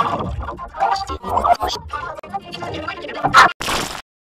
私もおもしろい。